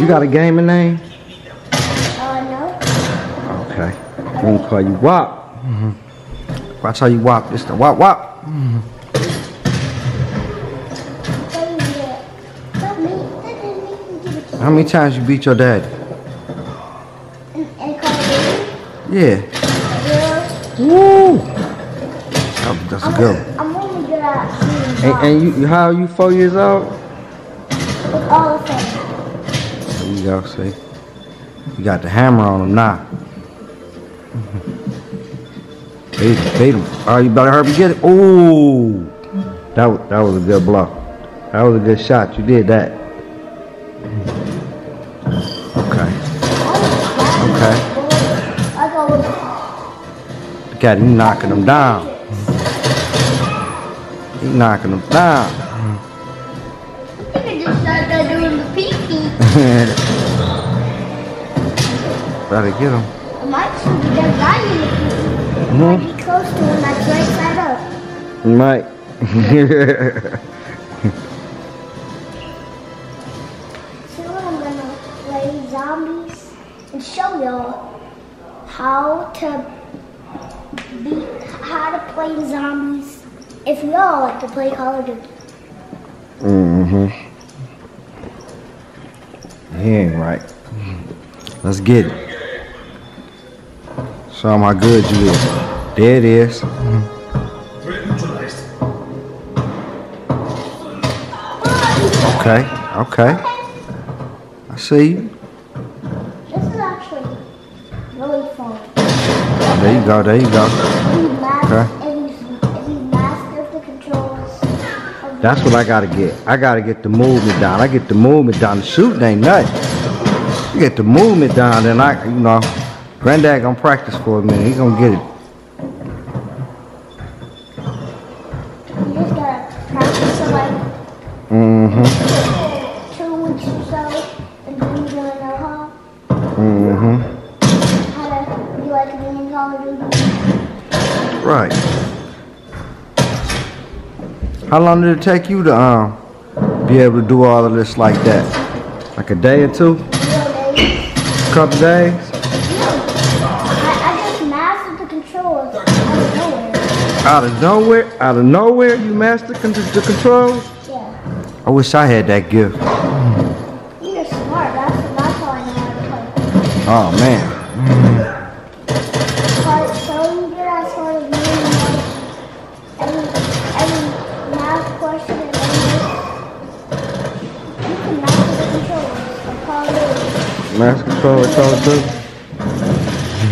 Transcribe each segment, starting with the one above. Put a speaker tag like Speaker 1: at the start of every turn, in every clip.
Speaker 1: You got a gaming name?
Speaker 2: Uh, no.
Speaker 1: Okay. I'm gonna call you Wop. Watch how you Wop this time. Wop Wop.
Speaker 2: That me, that didn't make me give it to
Speaker 1: How many times you beat your daddy?
Speaker 2: you. And Call of
Speaker 1: Yeah.
Speaker 2: Duty.
Speaker 1: Woo. That- That's a good one.
Speaker 2: I'm only good at
Speaker 1: And, and you, you- how you four years old? Go, see. You got the hammer on him now. Beat him, beat him. Oh, you better hurry get it. Ooh. That, was- that was a good blow. That was a good shot. You did that. Okay. Okay.
Speaker 2: I go with
Speaker 1: Look at him, knocking him down. He knocking him down.
Speaker 2: I think I just started doing the peeking.
Speaker 1: Better get him.
Speaker 2: I might shoot the dead guy in the peeking.
Speaker 1: Mhm.
Speaker 2: Might be close to that's right side up.
Speaker 1: Might.
Speaker 2: So I'm gonna play zombies and show y'all how to be how to play zombies if y'all like to play Call of Duty.
Speaker 1: mm-hmm. He ain't right. Let's get it. Show him how good you is. There it is. Okay, okay. I see you.
Speaker 2: This is actually really fun.
Speaker 1: There you go, there you go.
Speaker 2: If you master,
Speaker 1: Okay.
Speaker 2: if you, master the controls
Speaker 1: That's what I gotta get. I gotta get the movement down. I get the movement down. The shooting ain't nothing. You get the movement down, then I, you know, granddad gonna practice for a minute. He gonna get it.
Speaker 2: you just gotta practice for like two weeks or so, and then you're gonna know how how to be like me in Call of Duty.
Speaker 1: Right. How long did it take you to um be able to do all of this like that? Like a day or two?
Speaker 2: Days.
Speaker 1: Couple days?
Speaker 2: I, I just mastered the controls out of nowhere.
Speaker 1: Out of nowhere? Out of nowhere you mastered con- the controls?
Speaker 2: Yeah.
Speaker 1: I wish I had that gift.
Speaker 2: You're smart. That's that's how I know how to play.
Speaker 1: Oh man.
Speaker 2: But so you get as sort of knowing like every every math question. You can master the controls of Call of
Speaker 1: Master control of Call of Duty?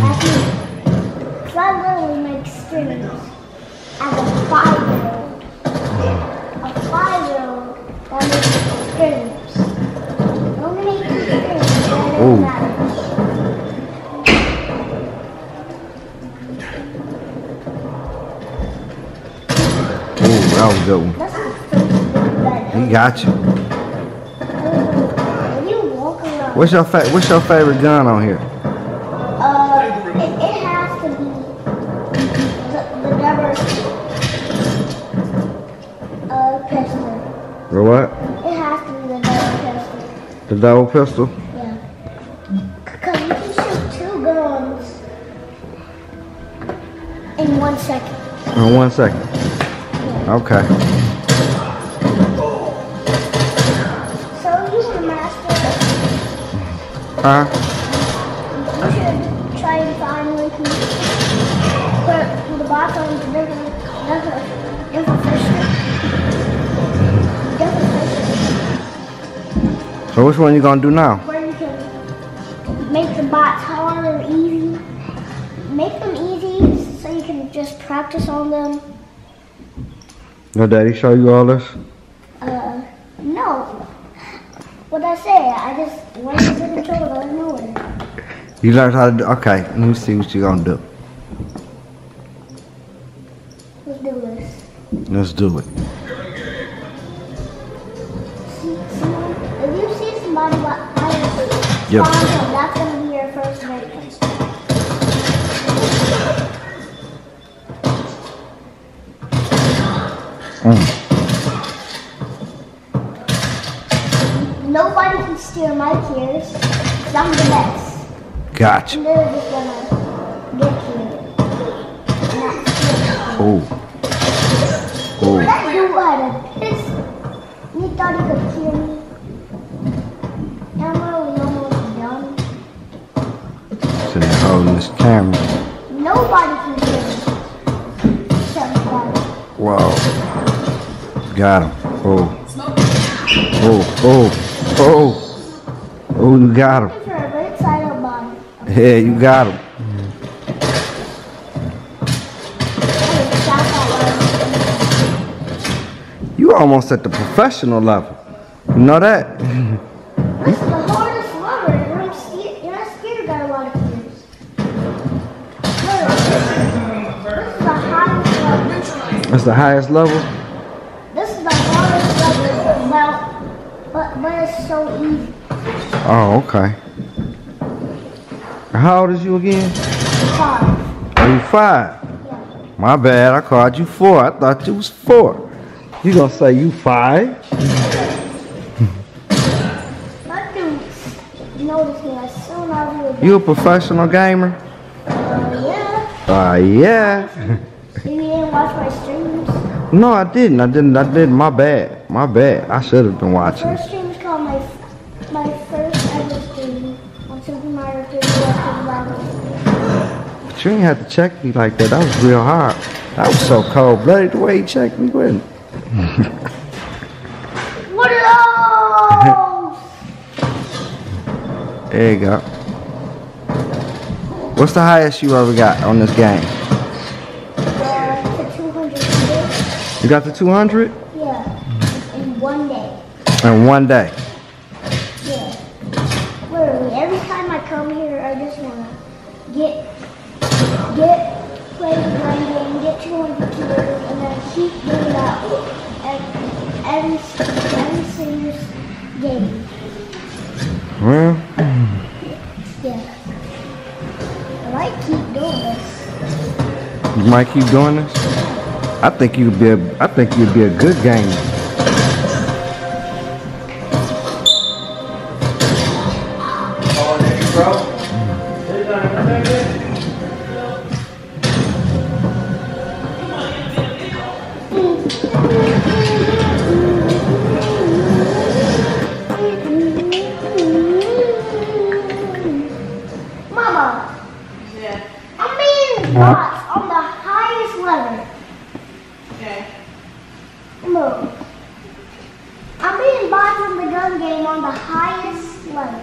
Speaker 2: That's me. Cause I literally make streams as a five-year-old. A five-year-old that makes streams. Don't make
Speaker 1: Ooh. Ooh, that was a good one.
Speaker 2: That's the first thing that
Speaker 1: He got you.
Speaker 2: When you walk around,
Speaker 1: What's your fa- What's your favorite gun on here?
Speaker 2: The
Speaker 1: what?
Speaker 2: It has to be the never pistol.
Speaker 1: The double pistol.
Speaker 2: Yeah. Because you can shoot two guns in one second.
Speaker 1: In one second. Okay.
Speaker 2: So you want to master
Speaker 1: Huh?
Speaker 2: You should try and find can put the box on the bigger
Speaker 1: So which one you gonna do now?
Speaker 2: Where you can make the bots hard and easy. Make them easy so you can just practice on them.
Speaker 1: Your daddy show you all this?
Speaker 2: Uh, no. What I say, I just went to the control out of nowhere.
Speaker 1: You learned how to do. Okay, let me see what you gonna do.
Speaker 2: Let's do this.
Speaker 1: Let's do it. Yep.
Speaker 2: That's gonna be your first victim.
Speaker 1: Mm.
Speaker 2: Nobody can steer my tears. I'm the best.
Speaker 1: Gotcha.
Speaker 2: And they're just gonna get here. And that's it.
Speaker 1: Oh. Oh.
Speaker 2: That dude had a piss. He thought he could kill me.
Speaker 1: Holding this camera.
Speaker 2: Nobody can kill. Except God.
Speaker 1: Whoa. Got him. Oh. Oh, oh, oh. Oh, you got him.
Speaker 2: Look for a right side of body.
Speaker 1: Yeah, you got him. You almost at the professional level. You know that? That's the highest level.
Speaker 2: This is the hardest level. Well, but but it's so easy.
Speaker 1: Oh, okay. How old is you again?
Speaker 2: Five.
Speaker 1: Are you five?
Speaker 2: Yeah.
Speaker 1: My bad, I called you four. I thought you was four. You gonna say you five?
Speaker 2: That dude noticed me as soon as we were
Speaker 1: You a professional gamer?
Speaker 2: Uh, yeah.
Speaker 1: Uh, yeah.
Speaker 2: You didn't watch my streams.
Speaker 1: No, I didn't. I didn't. I didn't. My bad. My bad. I should have been watching.
Speaker 2: First stream is called my my first ever stream on Super Mario 3 Level.
Speaker 1: But you ain't have to check me like that. That was real hard. That was so cold blooded the way he checked me, wasn't?
Speaker 2: What are those?
Speaker 1: There you go. What's the highest you ever got on this game?
Speaker 2: Uh, to 200 meters.
Speaker 1: You got the 200
Speaker 2: Yeah. In one day.
Speaker 1: in one day.
Speaker 2: Yeah. Literally, every time I come here, I just wanna get get play the grind game, get 200 kills, and then keep doing that every, every single game.
Speaker 1: Well,
Speaker 2: Yeah. I might keep doing this.
Speaker 1: you might keep doing this. I think you'd be. A, I think you'd be a good gamer.
Speaker 2: Being bots the gun game on the highest level.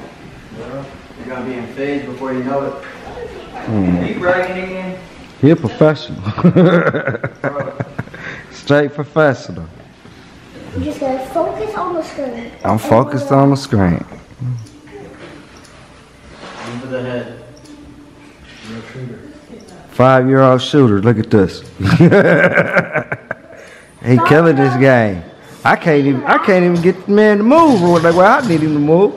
Speaker 3: Well, you're gonna be in phase before you know it. Are you bragging again?
Speaker 1: He a professional. Straight professional.
Speaker 2: You just gotta focus on the screen.
Speaker 1: I'm focused on the screen.
Speaker 3: Aim for the head. You're a shooter.
Speaker 1: Five year old shooter. Look at this. he killing this game. I can't even. I can't even get the man to move. Or like, well, I need him to move.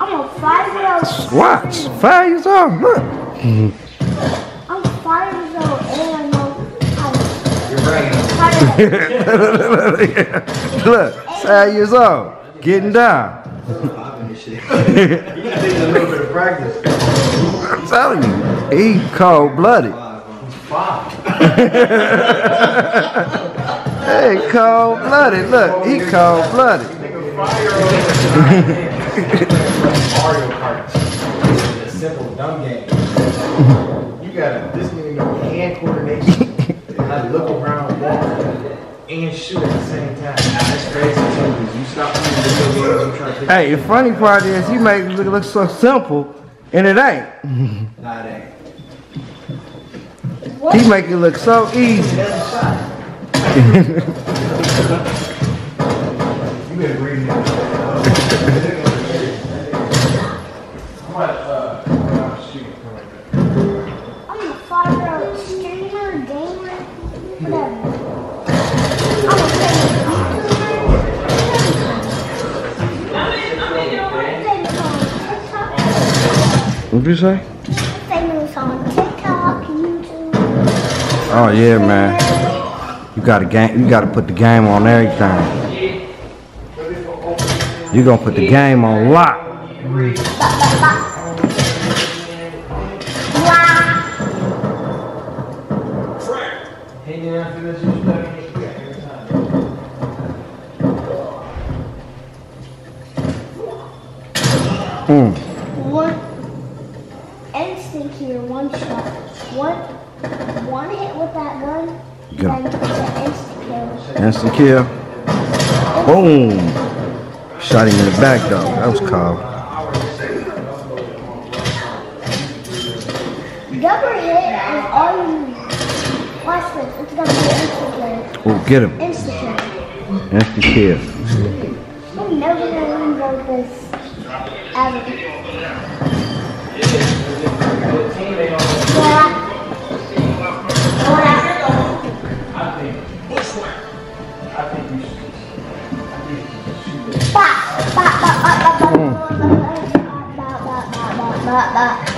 Speaker 2: I'm a five year old.
Speaker 1: Watch. Five years old. Look.
Speaker 2: I'm five years old and I know how to.
Speaker 3: You're bragging.
Speaker 1: Look. Five years old. Getting down.
Speaker 3: Popping this shit. you gotta take a little bit of practice.
Speaker 1: I'm telling you. He cold blooded.
Speaker 3: Five.
Speaker 1: Hey, cold blooded. Look. He cold blooded.
Speaker 4: Mario Kart. It's a simple, dumb game. You gotta this many know hand coordination, how to look around, walk, and shoot at the same time. That's crazy too, because you stop playing video games, you try to take
Speaker 1: Hey, the funny part is he make it look, look so simple, and it ain't.
Speaker 3: Nah, it ain't.
Speaker 1: He make it look so easy.
Speaker 4: You been reading it. I'm like, shoot, come like that.
Speaker 2: I'm a five year old streamer, gamer, whatever. I'm a famous YouTuber.
Speaker 1: What'd you say?
Speaker 2: Famous on TikTok, YouTube.
Speaker 1: Oh yeah, man. You gotta game. You gotta put the game on everything.
Speaker 4: You're gonna put the game on lock.
Speaker 2: Instant kill.
Speaker 4: Boom. Shot him in the back though. That was cold.
Speaker 2: Double hit is all you need. Watch this, it's gonna be an instant
Speaker 4: Oh, get him.
Speaker 2: kill. Instant kill.
Speaker 4: Instant kill.
Speaker 2: I'm never gonna win this. Ever. 爸爸